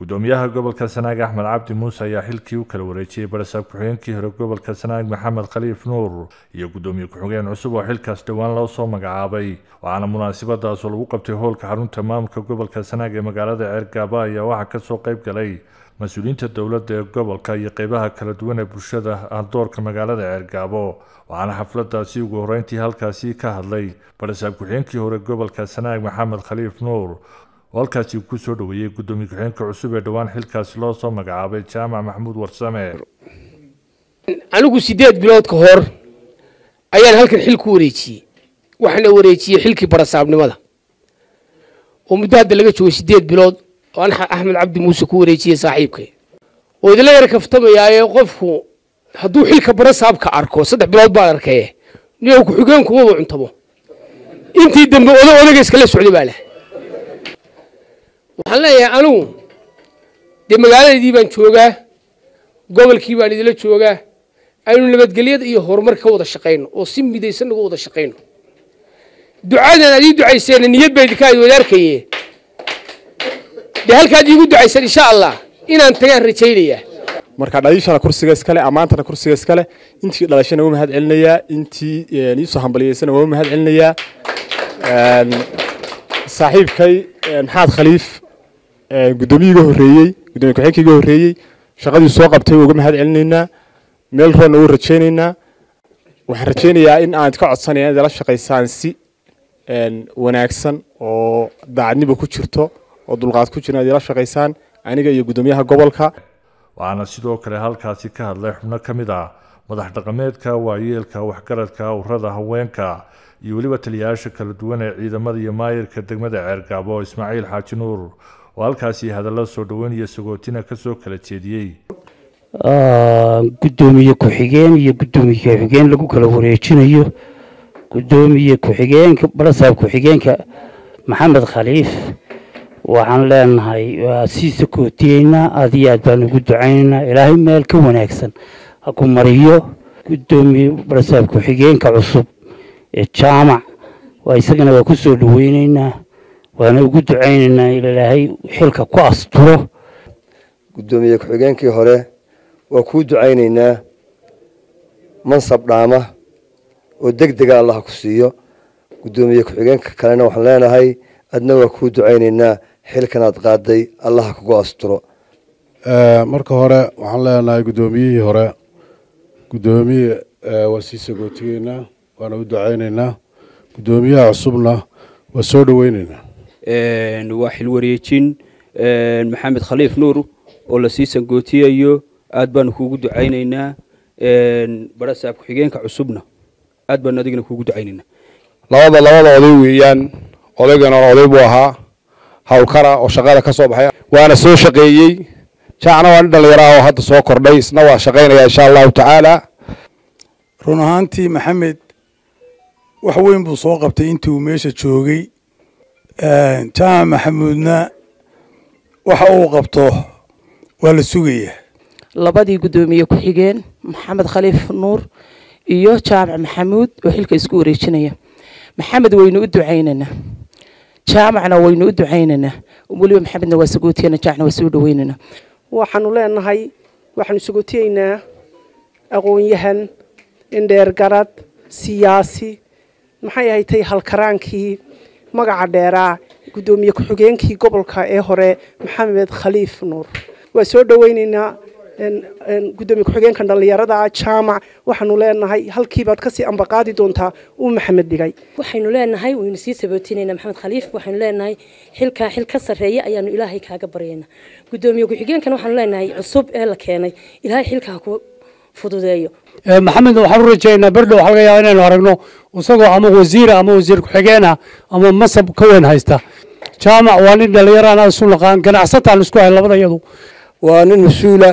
gudoomiyaha gobolka sanaag axmed cabdi muuse ayaa xilkii u kala wareejiyey barasaab ku-xigeenkii hore gobolka sanaag maxamed khaliif nuur iyo gudoomiye ku-xigeen cusub oo xilkaas dhowaan loo soo magacaabay. Waxaana munaasabadaas oo lagu qabtay howlka xarunta maamulka gobolka sanaag ee magaalada ceergaaba ayaa waxaa ka soo qeyb galay mas'uuliyiinta dowladda ee gobolka iyo qeybaha kala duwan ee bulshada ahdoorka magaalada ceergaabo waxaana xafladaasi ugu horeyntii halkaasi ka hadlay barasaab ku-xigeenkii hore gobolka sanaag maxamed khaliif nuur oo halkaasi uu ku soo gudoomiye ku-xigeenka cusub ee dhowaan xilkaasi loo soo magacaabay jaamac maxamuud warsame. Anigu sideed bilood ka hor ayaan halkan xil ku wareejiyey waxaana wareejiyey xilkii barasaabnimada. Oo muddo hadda laga joogo sideed bilood oo an axmed cabdi muuse ku wareejiyey saaxiibkay. Oo idinla yar kaftamayaaye qofku hadduu xilka barasaabka arko saddex bilood baan arkaye niyow ku-xigeenkumaba cuntabo. Intii dambe oda odaga iskala socday baa leh waxaan leeyahay anigu dee magaaladeedii baan joogaa gobolkii baan idila joogaa aynu nabadgelyada iyo horumarka ka wada shaqayno oo si midaysan uga wada shaqayno. Ducadan aad ii ducayseena niyad baa idinka wada arkaye dee halkaad iigu ducaysan insha allah inaan tagaan rajaynayaa. Marka dhaliishana kursiga iskale ammaantana kursiga iskale intii dhalashana waa mahad celinayaa intii iisoo hambaliyeysana waa mahad celinayaa. Saaxiibkay maxamed khaliif gudoomiyii iga horeeyey gudoomiye ku-xigeenkii iga horeeyey shaqadii soo qabtay uga mahad celinaynaa meel roonna u rajaynaynaa. Waxaan rajaynayaa in aan ka codsanaya inaad ila shaqaysaan si wanaagsan oo daacadniba ku jirto oo dulqaad ku jira inaad ila shaqaysaan aniga iyo gudoomiyaha gobolka. Waxaana sidoo kale halkaasi ka hadlay xubno ka mid ah madax dhaqameedka waayeelka waxgaradka urada haweenka iyo weliba taliyayaasha kala duwan ee ciidamada iyo maayirka degmada ceergaabo ismaaciil xaaji nuur oo halkaasi hadallo soo dhoweyn iyo sagootina ka soo kala jeediyey. Gudoomiye ku-xigeen iyo gudoomiye ku-xigeen lagu kala wareejinayo. Gudoomiye ku-xigeenka barasaab ku-xigeenka maxamed khaliif. Waxaan leenahay sii sakootiyeynaa aad iyo aad baan ugu ducaynaynaa ilaahay meel ka wanaagsan ha ku mariyo. Gudoomiye barasaab ku-xigeenka cusub ee jaamac. Isagana waa ku soo dhaweyneynaa waana ugu ducaynaynaa ilaahay xilka ku asturo. Gudoomiye ku-xigeenkii hore waa kuu ducaynaynaa mansab dhaama oo deg dega allah ku siiyo. Gudoomiye ku-xigeenka kalena waxaan leenahay adna waa kuu ducaynaynaa xilkanaad qaaday allaha kugu asturo. Marka hore waxaan leenahay guddoomiyihii hore guddoomiye waa sii sagootigeynaa waana u ducaynaynaa. Guddoomiyaha cusubna waa soo dhoweyneynaa waa xil wareejin. Maxamed khaliif nuur oo la sii sagootiyayo aad baanu kuugu ducaynaynaa. Barasaab ku-xigeenka cusubna aad baanu adigana kuugu ducaynaynaa. Labada labada oday weeyaan odaygana oday buu ahaa hawlkara oo shaqada ka soo baxay. Waana soo shaqeeyey. Jaacna waa nin dhallinyaro ah oo hadda soo kordhay isna waa shaqaynaya insha allahu tacaala. Run ahaantii maxamed wax weyn buu soo qabtay intii uu meesha joogay jaamac maxamuudna waxa uu qabto waa la sugayaa labadii guddoomiye ku-xigeen maxamed khaliif nuur iyo jaamac maxamuud oo xilka isku wareejinaya. Maxamed waynu u ducaynaynaa jaamacna waynu u ducaynaynaa weliba maxamedna waa sagootiyana jaacna waa soo dhaweynaynaa waxaanu leenahay waxaanu sagootiyeynaa aqoon-yahan indheergarad siyaasi. Maxay ahay tay halkaraankii magaca dheeraa guddoomiye ku-xigeenkii gobolka ee hore maxamed khaliif nuur. Waa soo dhaweyneynaa gudoomiye ku-xigeenka dhallinyarada jaamac waxaanu leenahay halkiibaad ka sii ambaqaadi doontaa uu maxamed dhigay. Waxaynu leenahay waynu sii sabootineynaa maxamed khaliif. Waxaynu leenahay xilkaa xil ka sarreeya ayaanu ilaahay kaaga baryaynaa. Gudoomiye ku-xigeenkana waxaanu leenahay cusub ee la keenay. Ilaahay xilka ha ku fududeeyo. Maxamed waxaan u rajaynaa berdhow waxaa laga yaaba inaynu aragno isagoo ama wasiira ama wasiir ku-xigeena ama masab ka weyn haysta. Jaamac waa nin dhallinyaraan isu naqaan ganacsataan isku hay labada iyadu. Waa nin mas'uula.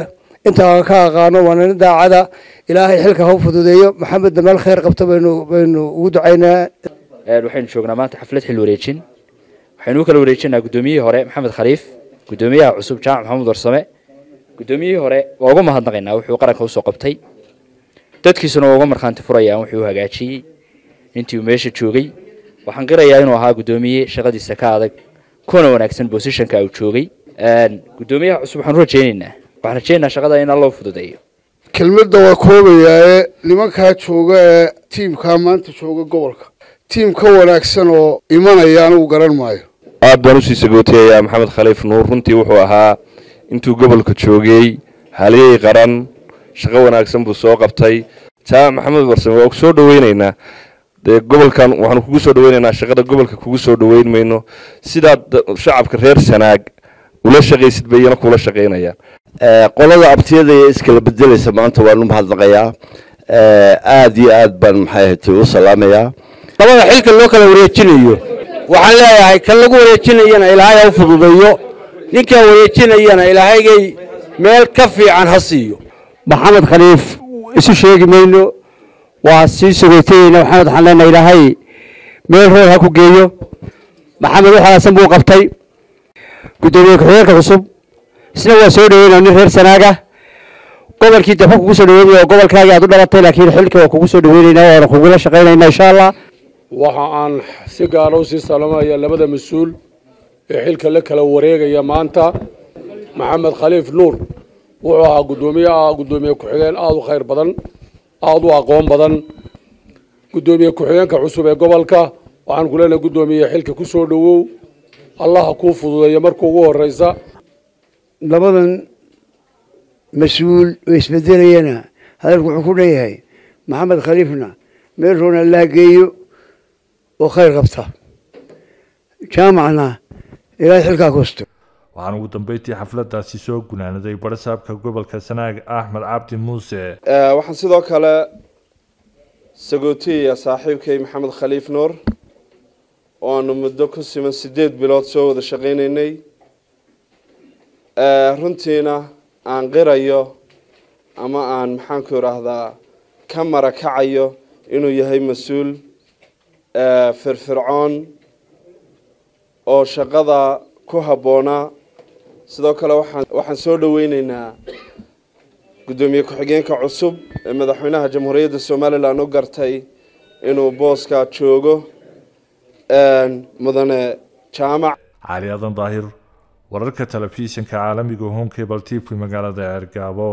Intaan ka aqaano waa nin daacada. Ilaahay xilka ha u fududeeyo. Maxamedna meel khayr qabta baynu baynu ugu ducaynaa. Waxaynu joognaa maanta xaflad xil wareejin. Waxaynu u kala wareejinaa guddoomiyihii hore maxamed khaliif guddoomiyaha cusub jaamac maxamuud warsame guddoomiyihii hore waa uga mahadnaqaynaa wuxuu qaranka u soo qabtay. Dadkiisuna waa uga markhaanti furayaan wuxuu hagaajiyey. Intii uu meesha joogay waxaan qirayaa inuu ahaa guddoomiye shaqadiisa ka adag kuna wanaagsan bosishanka uu joogay. Guddoomiyaha cusub waxaan u rajaynaynaa waxaan rajaynaynaa shaqada in alla u fududeeyo. Kelmadda waa koobayaaye nimankaa jooga ee tiimkaa maanta jooga gobolka. Tiim ka wanaagsan oo imanaya anigu garan maayo. Aad baan u sii sagootayayaa maxamed khaliif nuur. Runtii wuxuu ahaa intuu gobolka joogay haliyey qaran shaqo wanaagsan buu soo qabtay. Jaamac maxamed warsame waa ku soo dhaweynaynaa dee gobolkan waxaanu kugu soo dhaweynaynaa shaqada gobolka kugu soo dhaweyn mayno. Sidaad shacabka reer sanaag ula shaqaysid bay iyana kula shaqaynayaan. Qolada abtiyada ee iskala bedelaysa maanta waanu mahadnaqayaa aad iyo aad baan maxay ahayd u salaamayaa labada xilka loo kala wareejinayo. Waxaan leeyahay kan lagu wareejinayana ilaahay ha u fududeeyo ninkan wareejinayana ilaahaygay meel ka fiican ha siiyo. Maxamed khaliif isu sheegi mayno waa sii sogotayeyna maxamed waxaan leenahay ilaahay meel roor ha ku geeyo. Maxamed wax wanaagsan buu qabtay. Guddoomiye ku-xigeenka cusub isna waa soo dhaweynaa nin reer sanaaga. Gobolkii daba kugu soo dhaweynaya oo gobolkaagii aad u dhalatay laakiin xilka waa kugu soo dhaweynaynaa waana kugula shaqaynaynaa insha allah. Waxa aan si gaara u sii salaamaya labada mas'uul ee xilka la kala wareegaya maanta maxamed khaliif nuur. Wuxuu ahaa guddoomiye ah guddoomiye ku-xigeen aada u khayr badan aada u aqoon badan. Guddoomiye ku-xigeenka cusub ee gobolka waxaan ku leenahay guddoomiye xilka ku soo dhowow. Allaha kuu fududeeya marka ugu horeysa labadan mas'uul oo isbedelayana hadalku wuxuu ku leeyahay maxamed khaliifna meel roona allaha geeyo oo khayr qabta. Jaamacna ilaahay xilkaa kusto waxaan ugu dambeyntii xafladaasi soo gunaanaday barasaabka gobolka sanaag axmed cabdi muuse waxaan sidoo kale sagootiyayaa saaxiibkay maxamed khaliif nuur oo aanu muddo ku siman sideed bilood soo wada shaqaynaynay runtiina aan qirayo ama aan maxaanku idhaahdaa ka marakacayo inuu yahay mas'uul firfircoon oo shaqada ku habboonaa sidoo kale waxaan waxaan soo dhaweyneynaa guddoomiye ku-xigeenka cusub ee madaxweynaha jamhuuriyadda somalilan u gartay inuu booskaa joogo mudane jaamac. Cali adan daahir wararka telefishinka caalamiga home cable t v magaalada ceergaabo